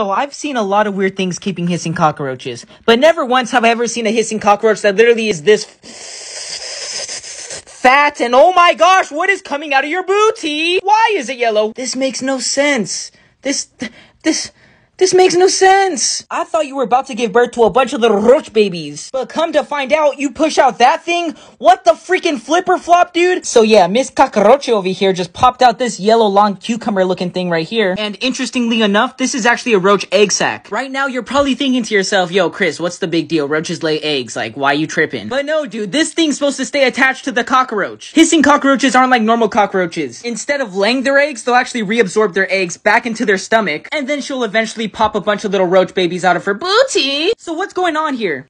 So I've seen a lot of weird things keeping hissing cockroaches, but never once have I ever seen a hissing cockroach that literally is this fat and oh my gosh, what is coming out of your booty? Why is it yellow? This makes no sense. This, this, this makes no sense. I thought you were about to give birth to a bunch of little roach babies. But come to find out, you push out that thing? What the freaking flipper flop, dude? So yeah, Miss Cockroach over here just popped out this yellow long cucumber looking thing right here. And interestingly enough, this is actually a roach egg sac. Right now, you're probably thinking to yourself, yo, Chris, what's the big deal? Roaches lay eggs. Like, why you tripping? But no, dude, this thing's supposed to stay attached to the cockroach. Hissing cockroaches aren't like normal cockroaches. Instead of laying their eggs, they'll actually reabsorb their eggs back into their stomach. And then she'll eventually pop a bunch of little roach babies out of her booty. So what's going on here?